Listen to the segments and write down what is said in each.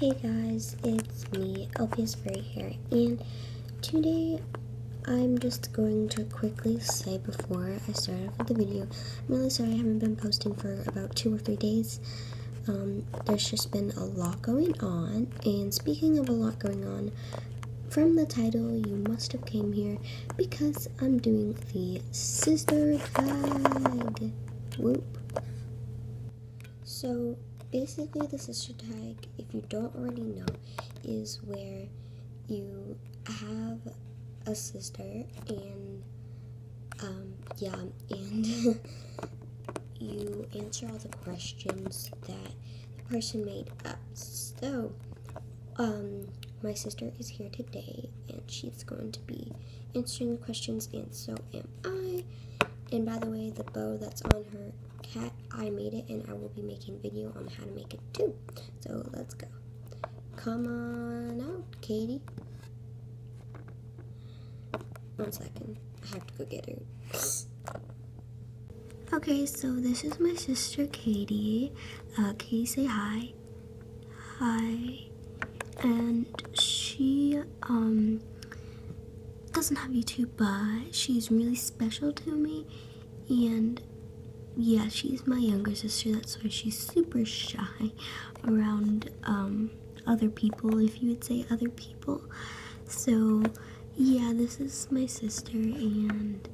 Hey guys, it's me, LPS Fairy here, and today I'm just going to quickly say before I start off with the video, I'm really sorry I haven't been posting for about two or three days. Um, there's just been a lot going on, and speaking of a lot going on, from the title you must have came here because I'm doing the sister tag. Whoop. So basically the sister tag, if you don't already know, is where you have a sister and um yeah and you answer all the questions that the person made up. So um my sister is here today and she's going to be answering the questions and so am I. And by the way, the bow that's on her cat, I made it and I will be making video on how to make it too. So let's go. Come on out, Katie. One second. I have to go get her. Okay, so this is my sister Katie. Uh, Katie, say hi. Hi. And she um doesn't have YouTube, but she's really special to me. And yeah, she's my younger sister. That's why she's super shy around um, other people, if you would say other people. So yeah, this is my sister, and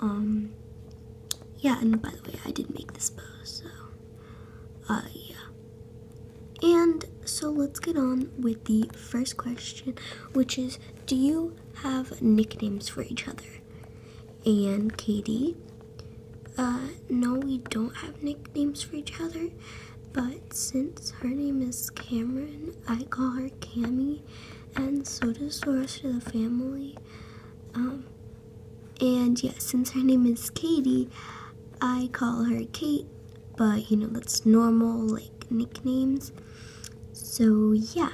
um, yeah. And by the way, I did make this bow, so uh, yeah. And so let's get on with the first question, which is, do you have nicknames for each other? And Katie uh, no, we don't have nicknames for each other, but since her name is Cameron, I call her Cammy, and so does the rest of the family. Um, and yeah, since her name is Katie, I call her Kate, but you know, that's normal, like nicknames. So yeah.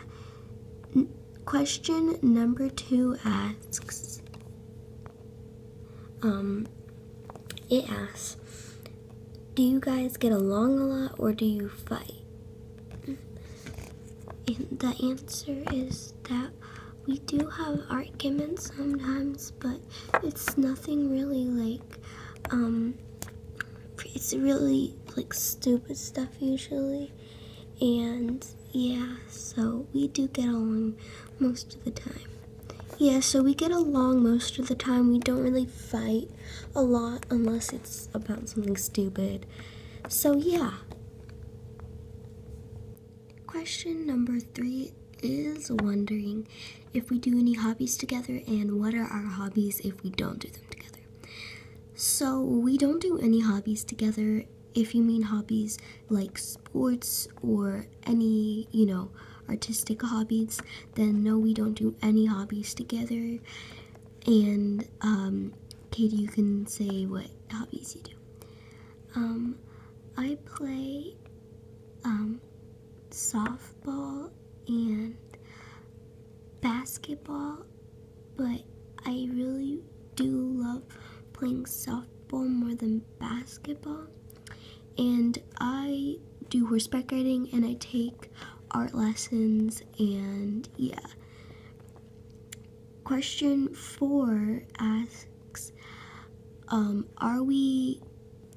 N- question number two asks, um, it asks, Do you guys get along a lot or do you fight? And the answer is that we do have arguments sometimes, but it's nothing really like, um, it's really like stupid stuff usually. And yeah, so we do get along most of the time. Yeah, so we get along most of the time. We don't really fight a lot unless it's about something stupid. So, yeah. Question number three is wondering if we do any hobbies together and what are our hobbies if we don't do them together. So, we don't do any hobbies together. If you mean hobbies like sports or any, you know, artistic hobbies, then no, we don't do any hobbies together. And um, Katie, you can say what hobbies you do. Um, I play um, softball and basketball, but I really do love playing softball more than basketball. And I do horseback riding and I take art lessons, and yeah. Question four asks um, Are we,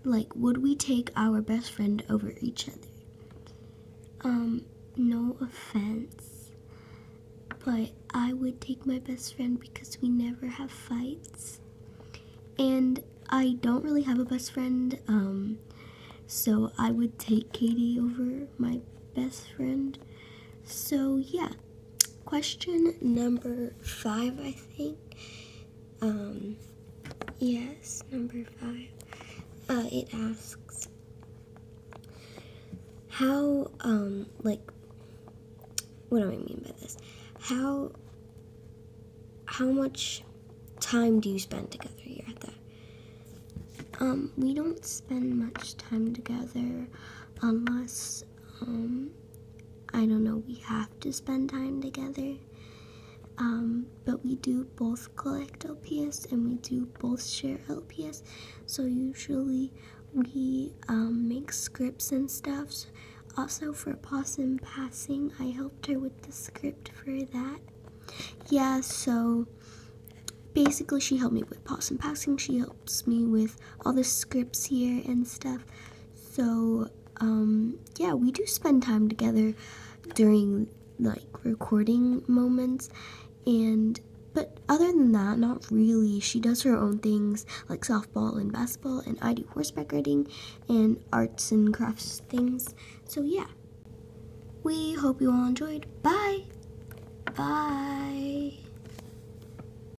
like, would we take our best friend over each other? Um, no offense, but I would take my best friend because we never have fights. And I don't really have a best friend, um, so I would take Katie over my best friend. So, yeah. Question number five, I think. Um, yes, number five. Uh, it asks how, um, like, what do I mean by this? How, how much time do you spend together? That. Um, we don't spend much time together unless um, I don't know, we have to spend time together. Um, but we do both collect LPS and we do both share LPS. So usually we um, make scripts and stuff Also for Possum Passing, I helped her with the script for that. Yeah, so basically she helped me with Possum Passing. She helps me with all the scripts here and stuff. So um, yeah, we do spend time together during like recording moments and but other than that, not really. She does her own things like softball and basketball, and I do horseback riding and arts and crafts things. So, yeah. We hope you all enjoyed. Bye. Bye.